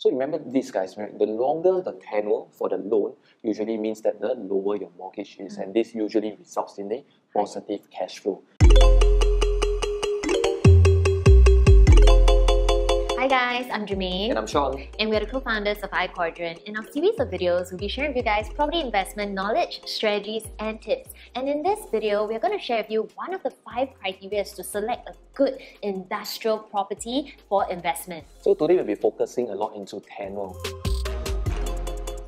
So remember this, guys, right? The longer the tenure for the loan usually means that the lower your mortgage is, Mm. and this usually results in a positive cash flow. Guys, I'm Germaine And I'm Sean. and we're the co-founders of iQuadrant. In our series of videos, we'll be sharing with you guys property investment knowledge, strategies, and tips. And in this video, we're going to share with you one of the five criteria to select a good industrial property for investment. So today we'll be focusing a lot into tenure.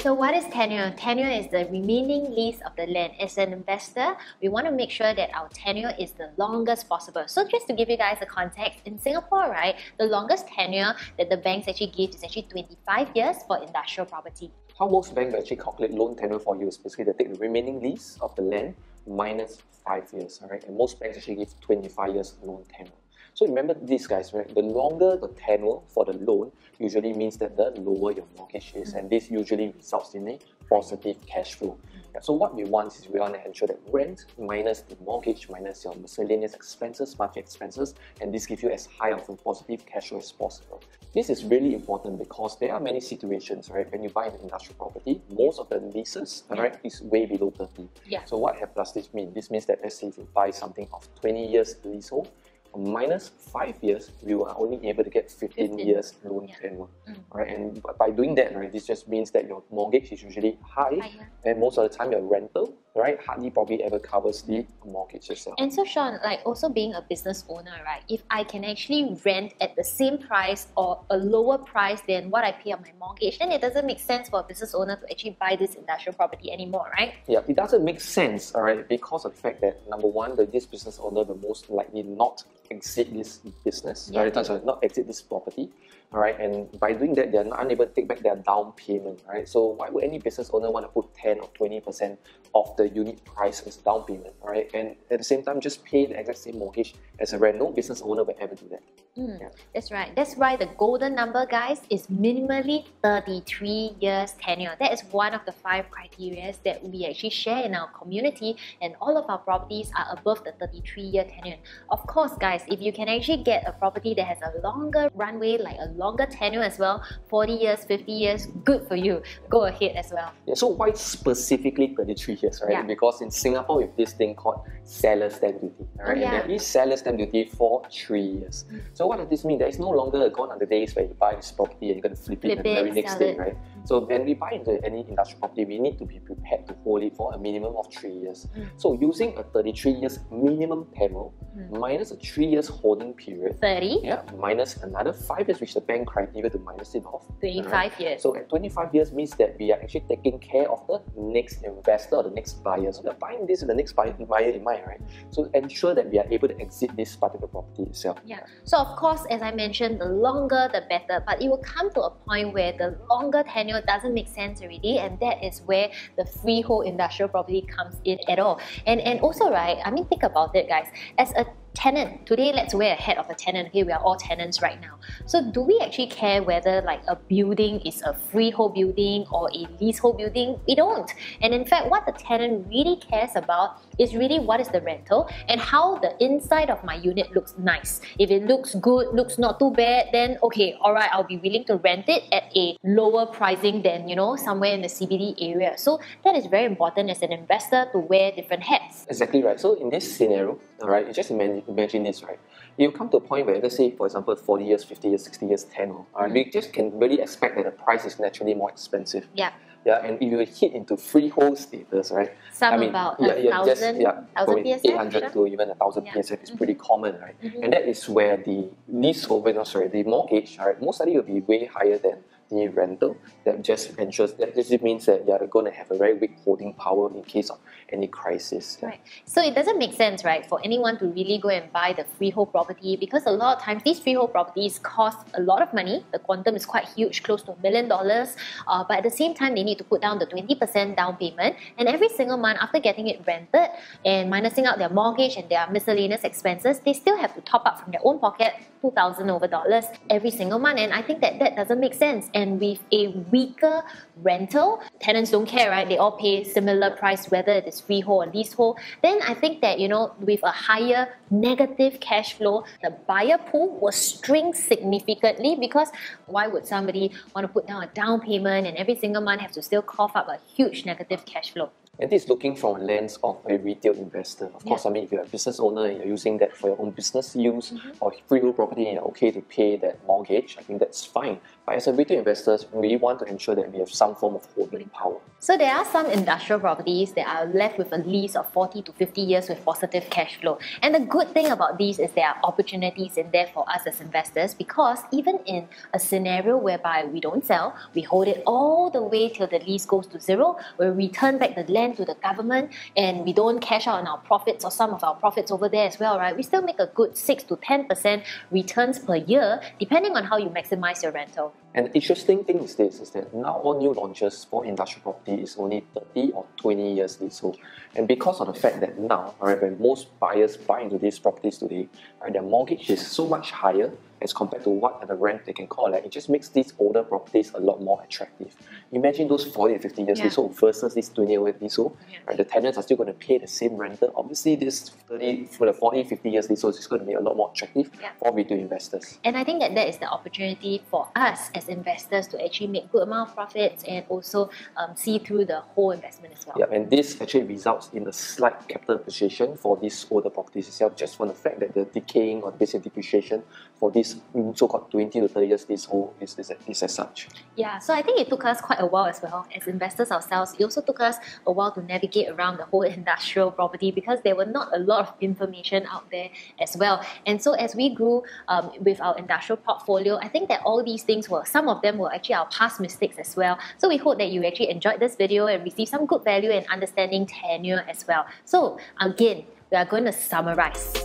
So what is tenure? Tenure is the remaining lease of the land. As an investor, we want to make sure that our tenure is the longest possible. So just to give you guys a context, in Singapore, right, the longest tenure that the banks actually give is actually 25 years for industrial property. How most banks actually calculate loan tenure for you is basically they take the remaining lease of the land minus five years, all right? And most banks actually give 25 years loan tenure. So remember this, guys, right? The longer the tenure for the loan usually means that the lower your mortgage is, and this usually results in a positive cash flow. So what we want is we want to ensure that rent minus the mortgage minus your miscellaneous expenses, monthly expenses, and this gives you as high of a positive cash flow as possible. This is really important because there are many situations, right? When you buy an industrial property, most of the leases, right, is way below 30. Yeah. So what does this mean? This means that let's say if you buy something of 20 years leasehold, minus five years, you are only able to get 15, 15, years loan yeah. tenure, Mm. right? And by doing that, right, this just means that your mortgage is usually high, Higher. and most of the time your rental, right, hardly probably ever covers the mortgage itself. And so Sean, like also being a business owner, right? If I can actually rent at the same price or a lower price than what I pay on my mortgage, then it doesn't make sense for a business owner to actually buy this industrial property anymore, right? Yeah, it doesn't make sense, all right, because of the fact that number one, that this business owner will most likely not exit this business, Yeah. right? Uh, sorry, not exit this property, all right, and by doing that, they're not unable to take back their down payment, right? So why would any business owner want to put 10 or 20% of the unit price as down payment, all right? And at the same time, just pay the exact same mortgage as a rent. No business owner will ever do that. Mm, Yeah. That's right. That's why the golden number, guys, is minimally 33 years tenure. That is one of the five criteria that we actually share in our community, and all of our properties are above the 33 year tenure. Of course, guys, if you can actually get a property that has a longer runway, like a longer tenure as well, 40 years, 50 years, good for you. Go ahead as well. Yeah, so why specifically 33 years, right? Yeah. Because in Singapore, we have this thing called seller stamp duty, right? Oh, yeah. And there is seller stamp duty for three years. Mm. So what does this mean? There is no longer gone are the days where you buy this property and you're going to flip, Flip it the very next day, it. right? So when we buy into any industrial property, we need to be prepared to hold it for a minimum of three years. Mm. So using a 33 years minimum tenure Mm. minus a three years holding period, 30, yeah, minus another five years, which the bank criteria to minus it off. 25 years. So at 25 years means that we are actually taking care of the next investor or the next buyer. So we're buying this with the next buyer, buyer in mind, right? So ensure that we are able to exit this particular property itself. Yeah. So of course, as I mentioned, the longer the better. But it will come to a point where the longer tenure doesn't make sense already, and that is where the freehold industrial property comes in at all. And and also, right? I mean, think about it, guys. As a tenant. Today let's wear a hat of a tenant. Okay we are all tenants right now. So do we actually care whether like a building is a freehold building or a leasehold building? We don't. And in fact what the tenant really cares about is really what is the rental and how the inside of my unit looks nice. If it looks good looks not too bad then okay all right i'll be willing to rent it at a lower pricing than you know somewhere in the cbd area. So that is very important as an investor to wear different hats. Exactly right. So in this scenario, all right, you just imagine, imagine this, right? You come to a point where, let's say, for example, 40 years, 50 years, 60 years, 10, all right, Mm. we just can really expect that the price is naturally more expensive. yeah Yeah, and if you hit into freehold status, right? some I mean, about yeah, a yeah, just, thousand yeah, thousand going PSF, 800 sure. to even a thousand Yeah. PSF is pretty common, right? Mhm. And that is where the leasehold, no, sorry, the mortgage, all right, most likely will be way higher than the rental. That just ensures that this means that you're going to have a very weak holding power in case of any crisis. Right. So it doesn't make sense, right, for anyone to really go and buy the freehold property because a lot of times these freehold properties cost a lot of money. The quantum is quite huge, close to a million dollars. Uh, but at the same time, they need to put down the 20% down payment. And every single month after getting it rented and minusing out their mortgage and their miscellaneous expenses, they still have to top up from their own pocket 2,000 over dollars every single month. And I think that that doesn't make sense. And with a weaker rental, tenants don't care, right? They all pay similar price, whether it is freehold or leasehold. Then I think that, you know, with a higher negative cash flow, the buyer pool will shrink significantly because why would somebody want to put down a down payment and every single month have to still cough up a huge negative cash flow? And this is looking from a lens of a retail investor. Of course, I mean, if you're a business owner and you're using that for your own business use Mm-hmm. or freehold property and you're okay to pay that mortgage, I think that's fine. But as a retail investors, we want to ensure that we have some form of holding power. So there are some industrial properties that are left with a lease of 40 to 50 years with positive cash flow. And the good thing about these is there are opportunities in there for us as investors because even in a scenario whereby we don't sell, we hold it all the way till the lease goes to zero, we return back the land to the government and we don't cash out on our profits or some of our profits over there as well, right? We still make a good 6 to 10% returns per year depending on how you maximize your rental. And the interesting thing is this, is that now all new launches for industrial property is only 30 or 20 years leasehold. And because of the fact that now, right, when most buyers buy into these properties today, right, their mortgage is so much higher as compared to what are the rent they can collect, it just makes these older properties a lot more attractive. Imagine those 40 or 50 years Yeah. leasehold versus this 20 year leasehold. Yeah. Right, the tenants are still going to pay the same rental. Obviously, this 30, for the 40, 50 years leasehold is going to be a lot more attractive Yeah. for retail investors. And I think that that is the opportunity for us as investors to actually make good amount of profits and also um, see through the whole investment as well. Yeah, and this actually results in a slight capital appreciation for these older properties itself, just from the fact that the decaying or basic depreciation for this so-called 20 to 30 years leasehold is, is, is as such. Yeah, so I think it took us quite a while as well as investors ourselves. It also took us a while to navigate around the whole industrial property because there were not a lot of information out there as well. And so as we grew um, with our industrial portfolio, I think that all these things were some of them were actually our past mistakes as well. So we hope that you actually enjoyed this video and received some good value and understanding tenure as well. So again, we are going to summarize.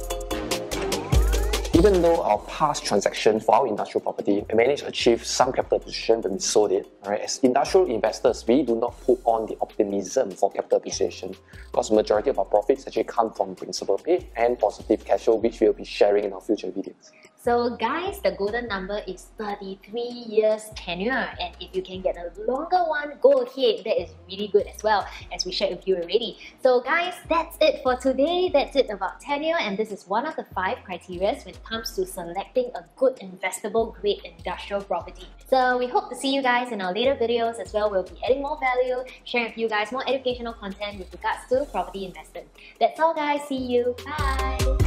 Even though our past transaction for our industrial property managed to achieve some capital appreciation when we sold it, right? As industrial investors, we do not put on the optimism for capital appreciation because majority of our profits actually come from principal pay and positive cash flow, which we'll be sharing in our future videos. So guys, the golden number is 33 years tenure and if you can get a longer one, go ahead. That is really good as well as we shared with you already. So guys, that's it for today. That's it about tenure and this is one of the five criteria when it comes to selecting a good investable grade industrial property. So we hope to see you guys in our later videos as well. We'll be adding more value, sharing with you guys more educational content with regards to property investment. That's all guys. See you. Bye.